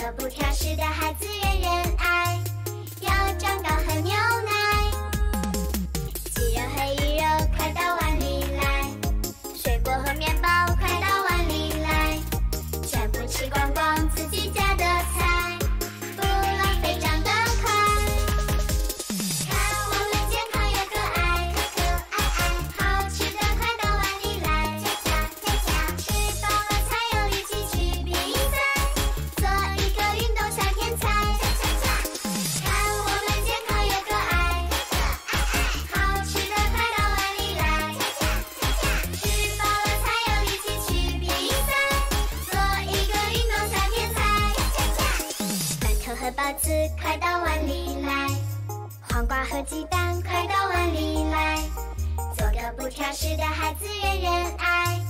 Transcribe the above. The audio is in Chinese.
有不挑食的孩子呀包子快到碗里来，黄瓜和鸡蛋快到碗里来，做个不挑食的孩子人人爱。